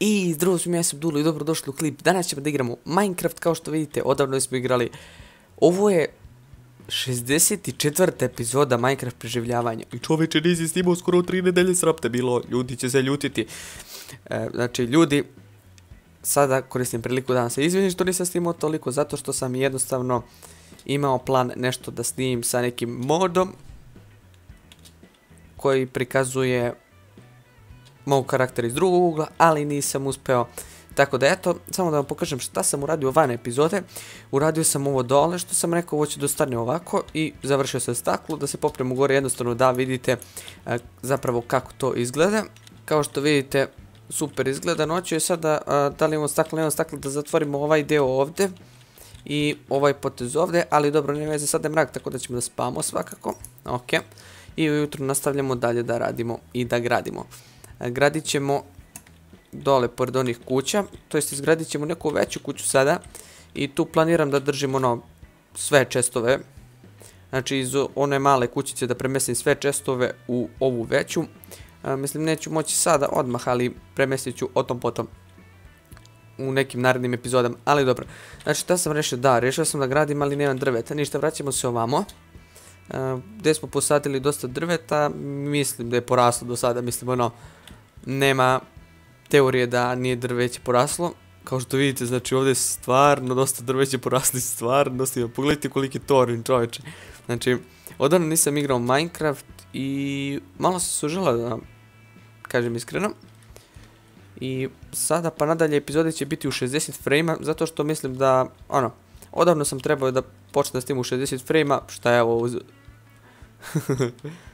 I zdravo svima, ja sam Dulo i dobrodošli u klip. Danas ćemo da igramo Minecraft, kao što vidite, odavno smo igrali. Ovo je 64. epizoda Minecraft preživljavanja. I čoveče, nisi snimao skoro 3 nedelje srapte bilo, ljudi će se ljutiti. E, znači, ljudi, sada koristim priliku da vam se izvinim što nisam snimao toliko, zato što sam jednostavno imao plan nešto da snimim sa nekim modom koji prikazuje mog karaktera iz drugog ugla, ali nisam uspeo. Tako da eto, samo da vam pokažem šta sam uradio van epizode. Uradio sam ovo dole, što sam rekao, ovo će dostane ovako i završio sam staklu, da se popremu gore jednostavno da vidite a, zapravo kako to izgleda. Kao što vidite, super izgleda. Noću je sada, a, da li imamo staklo, nemamo staklo, da zatvorimo ovaj deo ovde i ovaj potez ovde, ali dobro, ne veze, sad je mrak, tako da ćemo da spamo svakako. Ok. I ujutru nastavljamo dalje da radimo i da gradimo gradit ćemo dole pored onih kuća, to jest izgradit ćemo neku veću kuću sada i tu planiram da držim ono sve čestove, znači iz one male kućice da premestim sve čestove u ovu veću, A, mislim neću moći sada odmah, ali premestit ću o tom potom u nekim narednim epizodama, ali dobro. Znači šta sam rešio? Da, rešio sam da gradim, ali nemam drveta, ništa, vraćamo se ovamo. Uh, smo posadili dosta drveta, mislim da je poraslo do sada, mislim ono, nema teorije da nije drveće poraslo. Kao što vidite, znači ovdje je stvarno dosta drveće porasli, stvarno dosta Pogledajte koliki torin čoveče. Znači, odavno nisam igrao Minecraft i malo sam sužela da kažem iskreno. I sada pa nadalje epizode će biti u 60 frame zato što mislim da, ono, odavno sam trebao da počne s tim u 60 frame šta je ovo uz...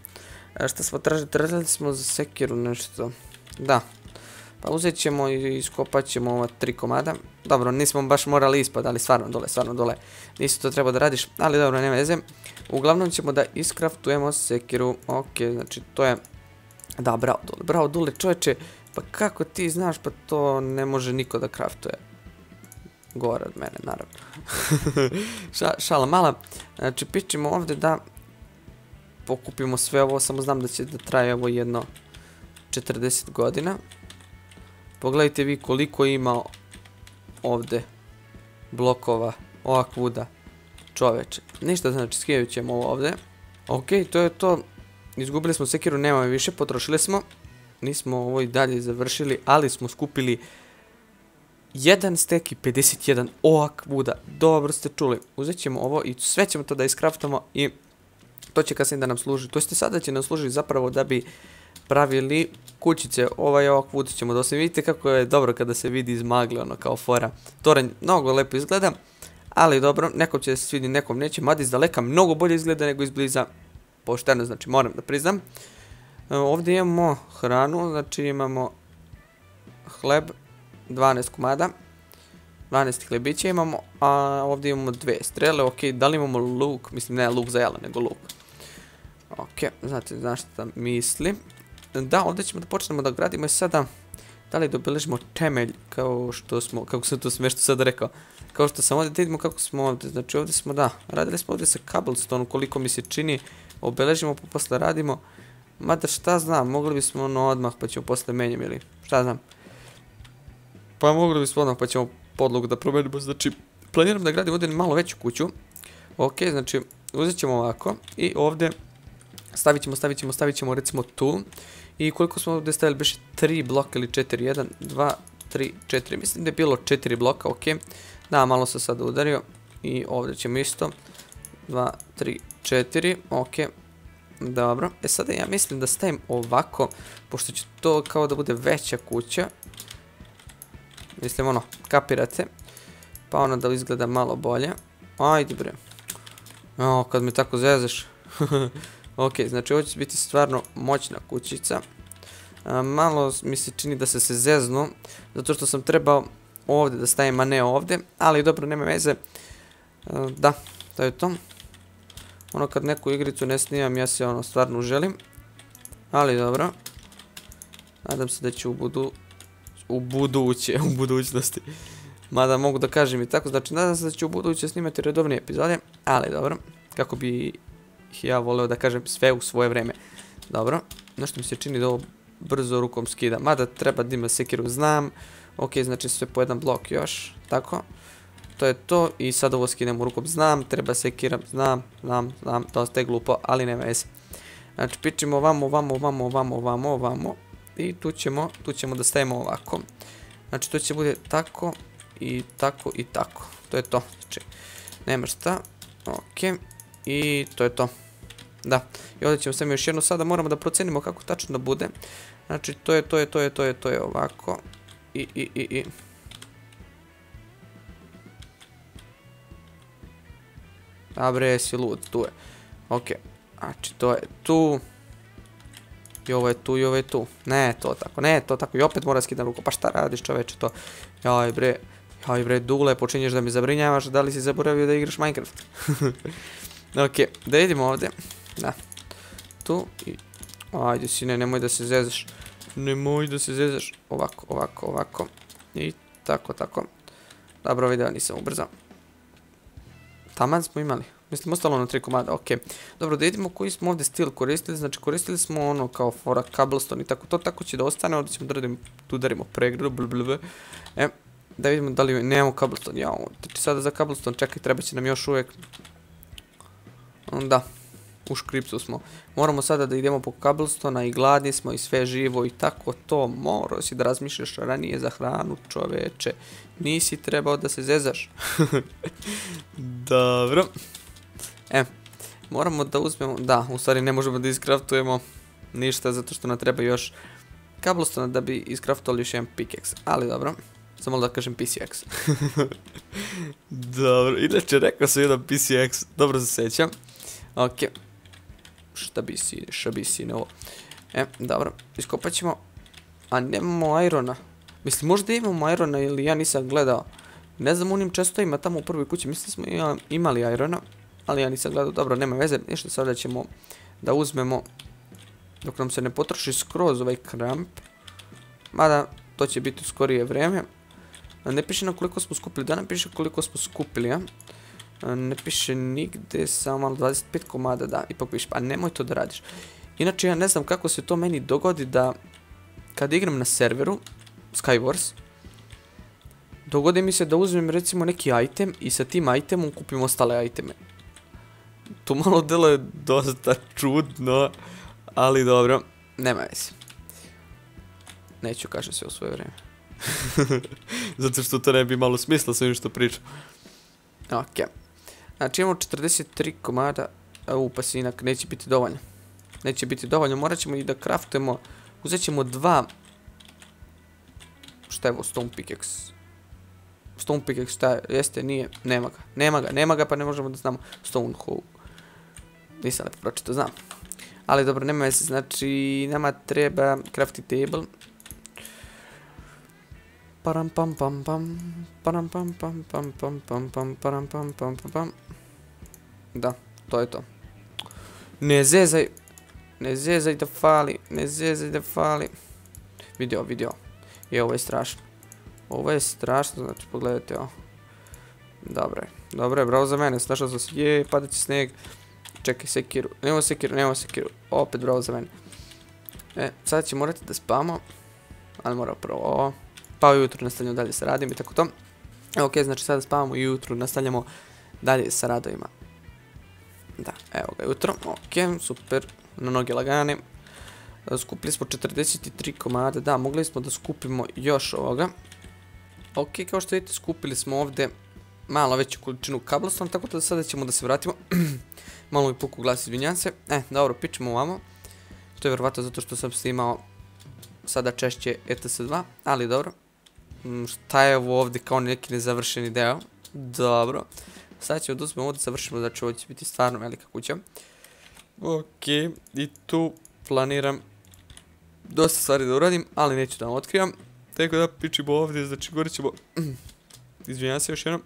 Šta smo tražili? Tražili smo za sekiru nešto. Da, Pa uzet ćemo i iskopat ćemo ova tri komada. Dobro, nismo baš morali ispod, ali stvarno dole, stvarno dole. Nisi to trebao da radiš, ali dobro, nema veze. Uglavnom ćemo da iskraftujemo sekiru. Ok, znači to je... Da, bravo dole, bravo dole, čoveče. Pa kako ti znaš, pa to ne može niko da kraftuje. Gore od mene, naravno. Ša, šala mala. Znači, pićemo ovde da pokupimo sve ovo, samo znam da će da traje ovo jedno 40 godina. Pogledajte vi koliko ima ovde blokova, ovak vuda, čoveče. Ništa znači, skijevit ćemo ovo ovde. Ok, to je to. Izgubili smo sekiru, nema više, potrošili smo. Nismo ovo i dalje završili, ali smo skupili jedan stek i 51 ovak vuda. Dobro ste čuli. Uzet ćemo ovo i sve ćemo to da iskraftamo i to će kasnije da nam služi. To ste sada će nam služiti zapravo da bi pravili kućice, ovaj ovak put ćemo da se vidite kako je dobro kada se vidi iz magle, ono kao fora. Toranj mnogo lepo izgleda, ali dobro, nekom će se svidi, nekom neće, mada iz daleka mnogo bolje izgleda nego iz bliza, pošteno, znači moram da priznam. E, ovdje imamo hranu, znači imamo hleb, 12 komada, 12 hlebića imamo, a ovdje imamo dve strele, ok, da li imamo luk, mislim ne luk za jela, nego luk. Ok, znate, znaš šta mislim. Da, ovdje ćemo da počnemo da gradimo. I sada da li dobeležimo temelj kao što smo, kako sam to smješno sada rekao, kao što sam ovdje, da vidimo kako smo ovdje, znači ovdje smo, da, radili smo ovdje sa cobblestone koliko mi se čini, obeležimo pa posle radimo, mada šta znam, mogli bismo ono odmah pa ćemo posle menjamo ili šta znam, pa mogli bismo odmah pa ćemo podlogu da promenimo, znači planiram da gradim ovdje malo veću kuću, ok, znači uzet ćemo ovako i ovdje stavit ćemo, stavit ćemo, stavit ćemo recimo tu, I koliko smo ovdje stavili, biše 3 bloka ili 4, 1, 2, 3, 4, mislim da je bilo 4 bloka, ok. Da, malo sam sada udario i ovdje ćemo isto, 2, 3, 4, ok. Dobro, e sada ja mislim da stavim ovako, pošto će to kao da bude veća kuća. Mislim ono, kapirate. Pa ono da izgleda malo bolje. Ajde bre. O, kad mi tako zezaš. Ok, znači ovo će biti stvarno moćna kućica. malo mi se čini da se se zeznu, zato što sam trebao ovdje da stavim, a ne ovdje. Ali dobro, nema veze. E, da, to je to. Ono kad neku igricu ne snimam, ja se ono stvarno želim. Ali dobro. Nadam se da će u budu... U buduće, u budućnosti. Mada mogu da kažem i tako, znači nadam se da će u buduće snimati redovne epizode. Ali dobro, kako bi ja voleo da kažem sve u svoje vreme. Dobro, nešto mi se čini da ovo brzo rukom skida. Mada treba da ima sekiru, znam. Ok, znači sve po jedan blok još, tako. To je to i sad ovo skidamo rukom, znam, treba sekira, znam, znam, znam, dosta je glupo, ali nema veze. Znači pičimo ovamo, ovamo, ovamo, ovamo, ovamo, ovamo. I tu ćemo, tu ćemo da stavimo ovako. Znači to će bude tako i tako i tako. To je to. Znači, nema šta. Ok. I to je to. Da. I ovdje ćemo sve još jedno. Sada moramo da procenimo kako tačno da bude. Znači to je, to je, to je, to je, to je ovako. I, i, i, i. A bre, si lud, tu je. Ok. Znači to je tu. I ovo je tu i ovo je tu. Ne, to tako, ne, to tako. I opet mora skidam ruku. Pa šta radiš čoveče to? Jaj bre. Jaj bre, Dule, počinješ da mi zabrinjavaš. Da li si zaboravio da igraš Minecraft? ok, da idemo ovdje. Da. Tu. Ajde sine, nemoj da se zezaš. Nemoj da se zezaš. Ovako, ovako, ovako. I tako, tako. Dobro, video nisam ubrzao. Taman smo imali. Mislim, ostalo na tri komada, okej. Dobro, da vidimo koji smo ovdje stil koristili. Znači, koristili smo ono kao fora cobblestone i tako to. Tako će da ostane, ovdje ćemo da tu udarimo pregradu, blablabla. E, da vidimo da li nemamo cobblestone. Ja, znači sada za cobblestone, čekaj, treba će nam još uvijek... Da, u škripsu smo. Moramo sada da idemo po cobblestone i gladni smo i sve živo i tako to. Morao si da razmišljaš ranije za hranu, čoveče. Nisi trebao da se zezaš. Dobro. E, moramo da uzmemo, da, u stvari ne možemo da iskraftujemo ništa zato što nam treba još cobblestone da bi iskraftovali još jedan pickaxe, ali dobro. Samo da kažem PCX. dobro, inače rekao sam jedan PCX, dobro se sećam. Ok. Šta bi si, šta bi si, ovo. E, dobro, iskopat ćemo. A nemamo irona. Mislim, možda imamo irona ili ja nisam gledao. Ne znam, unim često ima tamo u prvoj kući. Mislim smo imali irona. Ali ja nisam gledao. Dobro, nema veze. Ništa sada ćemo da uzmemo. Dok nam se ne potroši skroz ovaj kramp. Mada, to će biti u skorije vreme. Ne piše na koliko smo skupili. Da ne piše koliko smo skupili, ja? Ne piše nigde, samo malo 25 komada, da, ipak piše, pa nemoj to da radiš. Inače, ja ne znam kako se to meni dogodi da, kad igram na serveru, Skywars, dogodi mi se da uzmem recimo neki item i sa tim itemom kupim ostale iteme. To malo delo je dosta čudno, ali dobro, nema veze. Neću kažem se u svoje vrijeme. Zato što to ne bi malo smisla sa što pričam. Ok. Znači imamo 43 komada. U, pa si inak neće biti dovoljno. Neće biti dovoljno. Morat ćemo i da craftujemo. Uzet ćemo dva... Šta je ovo? Stone pickaxe. Stone pickaxe, šta je? Jeste, nije. Nema ga. Nema ga. Nema ga, pa ne možemo da znamo. Stone hoe. Nisam lepo pročito, znam. Ali dobro, nema veze. Znači, nama treba crafting table. Param pam pam pam. Param pam pam pam pam pam pam param pam pam pam pam. Da, to je to. Ne zezaj. Ne zezaj da fali. Ne zezaj da fali. Vidio, vidio. Je, ovo je strašno. Ovo je strašno, znači pogledajte ovo. Dobro je. Dobro je, bravo za mene. Snašao sam se. Je, padat će sneg. Čekaj, sekiru. Nemo sekiru, nemo sekiru. Opet bravo za mene. E, sad će morati da spamo. Ali mora prvo ovo. Pa ujutru nastavljamo dalje sa radim i tako to. Ok, znači sada spavamo i ujutru nastavljamo dalje sa radovima. Da, evo ga jutro. Ok, super. Na noge lagane. Skupili smo 43 komade. Da, mogli smo da skupimo još ovoga. Ok, kao što vidite, skupili smo ovdje malo veću količinu kablostona, tako da sada ćemo da se vratimo. malo mi puku glas, izvinjam se. E, dobro, pičemo ovamo. To je vjerovatno zato što sam snimao sada češće ETS2, ali dobro. Mm, šta je ovo ovdje kao neki nezavršeni deo? Dobro. Sad ćemo da ovo da završimo, znači ovo će biti stvarno velika kuća. Ok, i tu planiram dosta stvari da uradim, ali neću da vam otkrivam. Tako da pičimo ovdje, znači govorit ćemo... Izvinjam se još jednom.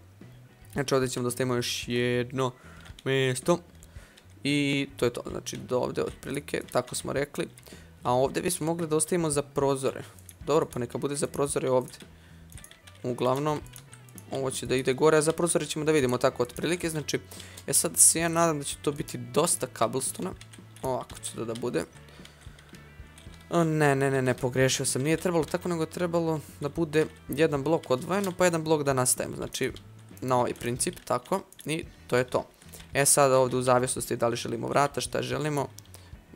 Znači ovdje ćemo da stavimo još jedno mjesto. I to je to, znači do ovdje otprilike, tako smo rekli. A ovdje bismo mogli da ostavimo za prozore. Dobro, pa neka bude za prozore ovdje. Uglavnom, ovo će da ide gore, a za prozore ćemo da vidimo tako otprilike. Znači, ja sad se ja nadam da će to biti dosta kabelstona. Ovako će da da bude. O, ne, ne, ne, ne, pogrešio sam. Nije trebalo tako, nego trebalo da bude jedan blok odvojeno, pa jedan blok da nastavimo. Znači, na ovaj princip, tako. I to je to. E sad ovdje u zavisnosti da li želimo vrata, šta želimo.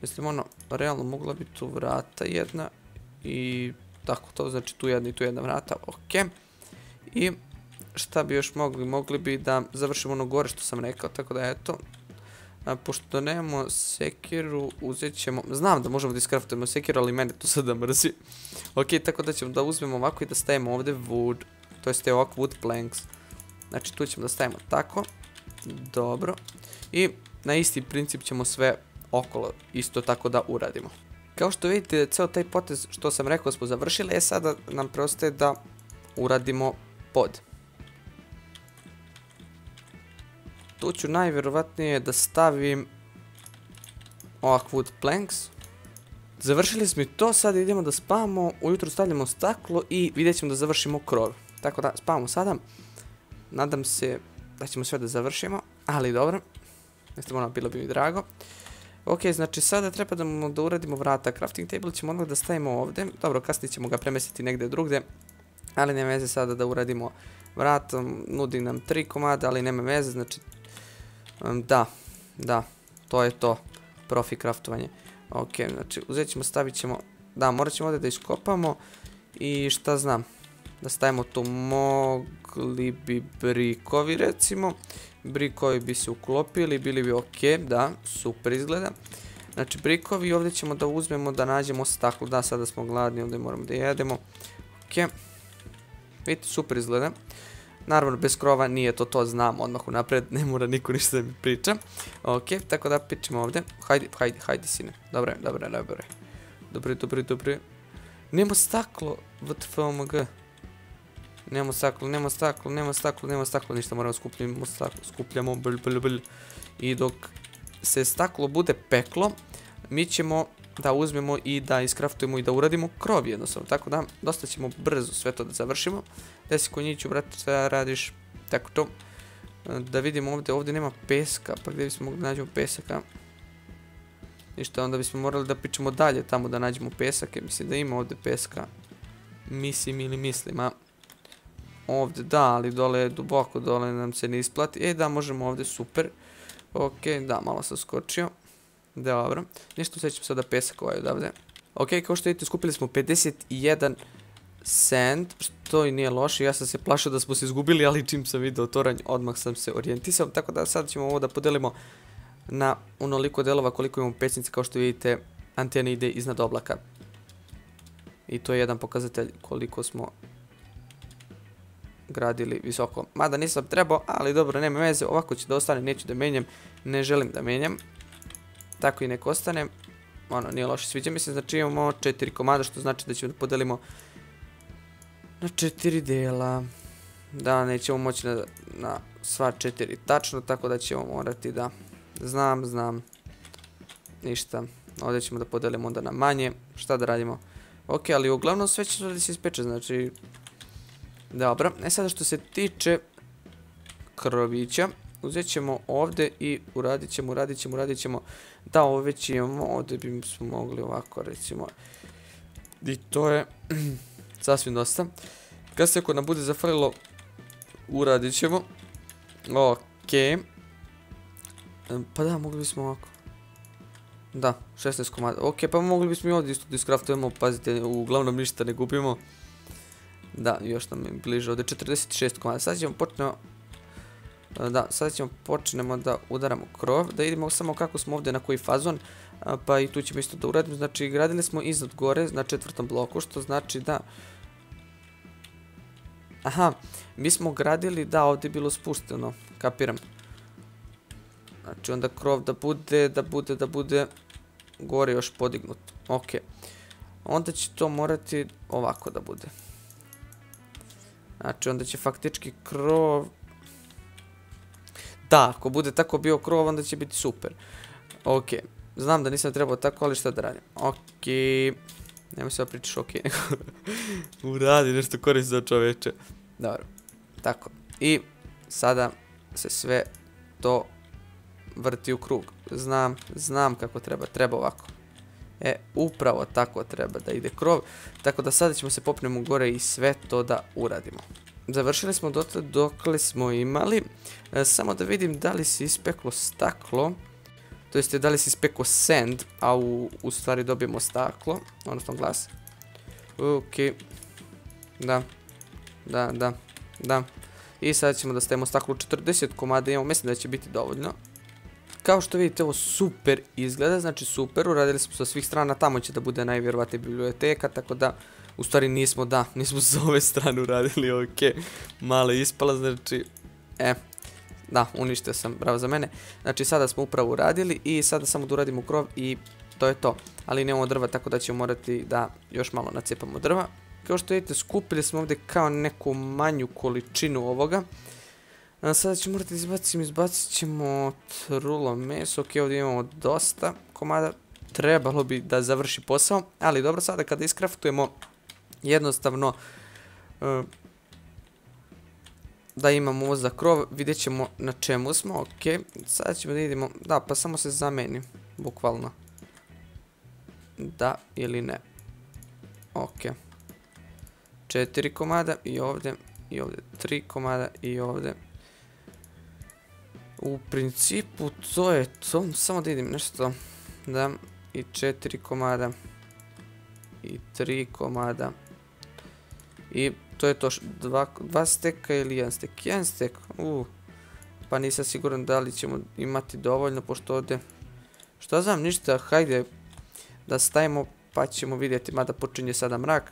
Mislim ono, realno mogla bi tu vrata jedna i tako to, znači tu jedna i tu jedna vrata, ok. I šta bi još mogli, mogli bi da završimo ono gore što sam rekao, tako da eto. pošto nemamo sekiru, uzet ćemo, znam da možemo da iskraftujemo sekiru, ali mene to sada mrzi. Ok, tako da ćemo da uzmemo ovako i da stavimo ovdje wood, to jest ovako wood planks. Znači tu ćemo da stavimo tako. Dobro. I na isti princip ćemo sve okolo isto tako da uradimo. Kao što vidite, ceo taj potez što sam rekao smo završili, e sada nam preostaje da uradimo pod. Tu ću najvjerovatnije da stavim ovak wood planks. Završili smo i to, sad idemo da spavamo, ujutro stavljamo staklo i vidjet ćemo da završimo krov. Tako da spavamo sada. Nadam se da ćemo sve da završimo, ali dobro. Jeste ono, bilo bi mi drago. Ok, znači sada treba da, da uradimo vrata. Crafting table ćemo odmah da stavimo ovdje. Dobro, kasnije ćemo ga premestiti negdje drugdje. Ali nema veze sada da uradimo vrat. Nudi nam tri komada, ali nema veze. Znači, da, da, to je to. Profi craftovanje. Ok, znači uzet ćemo, stavit ćemo... Da, morat ćemo ovdje da iskopamo. I šta znam, da stavimo tu mogli bi brikovi recimo brikovi bi se uklopili bili bi ok da super izgleda znači brikovi ovdje ćemo da uzmemo da nađemo staklo da sada smo gladni ovdje moramo da jedemo ok vidite super izgleda Naravno, bez krova nije to, to znam odmah unapred, ne mora niko ništa da mi priča. Ok, tako da pićemo ovdje. Hajde, hajde, hajde sine. Dobre, dobre, dobre. Dobre, dobre, dobre. Nemo staklo, VTFOMG. Nema staklo, nema staklo, nema staklo, nema staklo, ništa moramo skupljamo staklo, skupljamo, bl, bl, bl. I dok se staklo bude peklo, mi ćemo da uzmemo i da iskraftujemo i da uradimo krov jednostavno. Tako da, dosta ćemo brzo sve to da završimo. Gdje si konjiću, brate, šta radiš? Tako to. Da vidimo ovdje, ovdje nema peska, pa gdje bismo mogli nađemo pesaka? Ništa, onda bismo morali da pričamo dalje tamo da nađemo pesak, jer mislim da ima ovdje peska. Mislim ili mislim, a... Ovdje da, ali dole duboko, dole nam se ne isplati. E da, možemo ovdje, super. Ok, da, malo sam skočio. Dobro, ništa sećam sada pesak ovaj odavde. Ok, kao što vidite, skupili smo 51 cent, što i nije loše. Ja sam se plašao da smo se izgubili, ali čim sam video toranj, odmah sam se orijentisao. Tako da sad ćemo ovo da podelimo na onoliko delova koliko imamo pesnice, kao što vidite, antena ide iznad oblaka. I to je jedan pokazatelj koliko smo gradili visoko. Mada nisam trebao, ali dobro, nema veze, ovako će da ostane, neću da menjam, ne želim da menjam. Tako i nek ostane. Ono, nije loše, sviđa mi se, znači imamo četiri komada, što znači da ćemo da podelimo na četiri dela. Da, nećemo moći na, na sva četiri tačno, tako da ćemo morati da... Znam, znam. Ništa. Ovdje ćemo da podelimo onda na manje. Šta da radimo? Ok, ali uglavnom sve će da se ispeče, znači dobro, e sada što se tiče krovića, uzet ćemo ovdje i uradit ćemo, uradit ćemo, uradit ćemo. Da, ovo već imamo, ovdje bi smo mogli ovako recimo. I to je sasvim dosta. Kad se ako nam bude zafalilo, uradit ćemo. Ok. Pa da, mogli bismo ovako. Da, 16 komada. Ok, pa mogli bismo i ovdje isto discraftujemo, pazite, uglavnom ništa ne gubimo. Da, još nam je bliže ovdje 46 komada. Sad ćemo počnemo... Da, sad ćemo počnemo da udaramo krov, da idemo samo kako smo ovdje na koji fazon, pa i tu ćemo isto da uradimo. Znači, gradili smo iznad gore na četvrtom bloku, što znači da... Aha, mi smo gradili, da, ovdje je bilo spušteno, kapiram. Znači, onda krov da bude, da bude, da bude gore još podignut. Ok. Onda će to morati ovako da bude. Znači onda će faktički krov... Da, ako bude tako bio krov onda će biti super. Ok, znam da nisam trebao tako, ali šta da radim. Ok, nemoj se pričaš ok, uradi nešto korisno čoveče. Dobro, tako. I sada se sve to vrti u krug. Znam, znam kako treba, treba ovako. E, upravo tako treba da ide krov. Tako da sada ćemo se popnemo gore i sve to da uradimo. Završili smo dotle dokle smo imali. E, samo da vidim da li se ispeklo staklo. To jeste da li se ispeklo sand, a u, u stvari dobijemo staklo. Odnosno glas. Ok. Da. Da, da, da. I sada ćemo da stavimo staklo 40 komada imamo. Mislim da će biti dovoljno. Kao što vidite ovo super izgleda, znači super, uradili smo sa svih strana, tamo će da bude najvjerovatnije biblioteka, tako da u stvari nismo, da, nismo sa ove strane uradili, ok, malo ispala, znači, e, da, uništio sam, bravo za mene, znači sada smo upravo uradili i sada samo da uradimo krov i to je to, ali nemamo drva tako da ćemo morati da još malo nacepamo drva, kao što vidite skupili smo ovdje kao neku manju količinu ovoga, sada ćemo morati izbaciti, izbacit ćemo trulo meso, ok, ovdje imamo dosta komada, trebalo bi da završi posao, ali dobro, sada kada iskraftujemo jednostavno e, da imamo ovo za krov, vidjet ćemo na čemu smo, ok, sada ćemo da idemo, da, pa samo se zameni, bukvalno, da ili ne, ok, četiri komada i ovdje, i ovdje tri komada i ovdje, u principu to je to, samo da vidim nešto, da, i četiri komada, i tri komada, i to je to, dva, dva steka ili jedan stek, jedan stek, uh, pa nisam siguran da li ćemo imati dovoljno, pošto ovdje, što znam, ništa, hajde da stavimo, pa ćemo vidjeti, mada počinje sada mrak,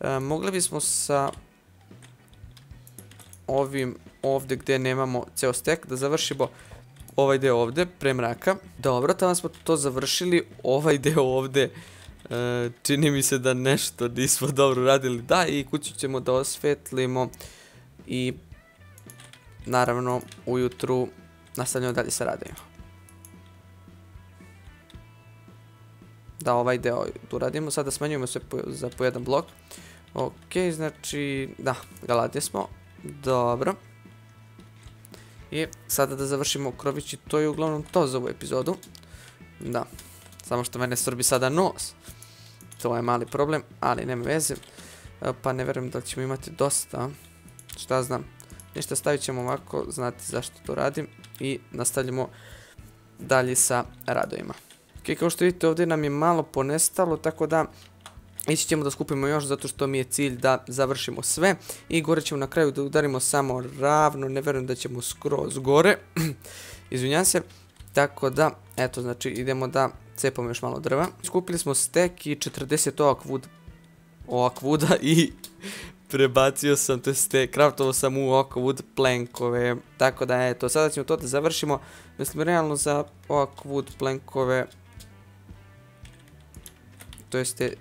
e, mogli bismo sa ovim ovdje gdje nemamo ceo stek, da završimo ovaj deo ovdje, pre mraka. Dobro, tamo smo to završili, ovaj deo ovdje, e, čini mi se da nešto nismo dobro radili. Da, i kuću ćemo da osvetlimo i naravno ujutru nastavljamo dalje sa radijima. Da, ovaj deo tu radimo, sada smanjujemo sve za po jedan blok. Ok, znači, da, galadje smo. Dobro. I sada da završimo krovići, to je uglavnom to za ovu epizodu. Da, samo što mene srbi sada nos. To je mali problem, ali nema veze. E, pa ne verujem da ćemo imati dosta. Šta znam. Ništa stavit ćemo ovako, znate zašto to radim. I nastavljamo dalje sa radovima. Ok, kao što vidite ovdje nam je malo ponestalo, tako da Ići ćemo da skupimo još zato što mi je cilj da završimo sve i gore ćemo na kraju da udarimo samo ravno, ne verujem da ćemo skroz gore, izvinjam se, tako da, eto znači idemo da cepamo još malo drva. Skupili smo stek i 40 ovak wood, ovak wooda i prebacio sam, to ste, kraftovo sam u oko wood plankove, tako da eto, sada ćemo to da završimo, mislim realno za ovak wood plankove, to jeste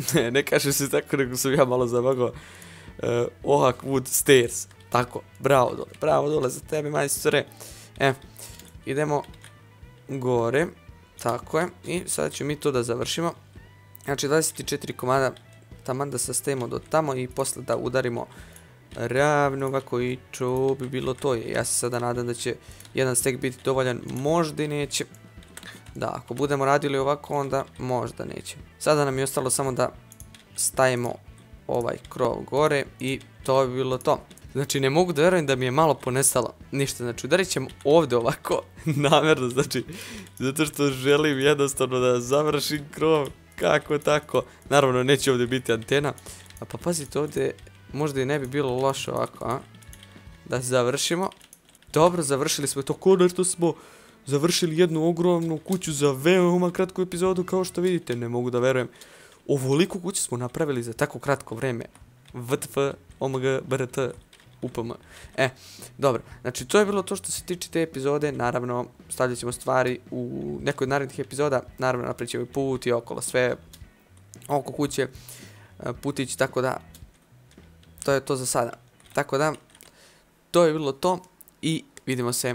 ne, ne kaže se tako, nego sam ja malo zavagao. Uh, Ohak Wood Stairs. Tako, bravo dole, bravo dole za tebe, majstore. E, idemo gore. Tako je. I sada ćemo mi to da završimo. Znači, 24 komada taman da sastavimo do tamo i posle da udarimo ravno ovako i čo bi bilo to je. Ja se sada nadam da će jedan stek biti dovoljan, možda i neće. Da, ako budemo radili ovako, onda možda neće. Sada nam je ostalo samo da stavimo ovaj krov gore i to bi bilo to. Znači, ne mogu da verujem da mi je malo ponestalo ništa. Znači, udarit ćemo ovdje ovako, namjerno, znači, zato što želim jednostavno da završim krov, kako tako. Naravno, neće ovdje biti antena. A pa pazite, ovdje možda i ne bi bilo loše ovako, a? Da završimo. Dobro, završili smo to, konačno smo završili jednu ogromnu kuću za veoma kratku epizodu, kao što vidite, ne mogu da verujem. Ovoliku kuću smo napravili za tako kratko vreme. VTF, OMG, BRT, UPM. E, dobro, znači to je bilo to što se tiče te epizode, naravno stavljat ćemo stvari u nekoj od narednih epizoda, naravno napravit ćemo put i okolo sve, oko kuće, e, putić, tako da to je to za sada. Tako da, to je bilo to i vidimo se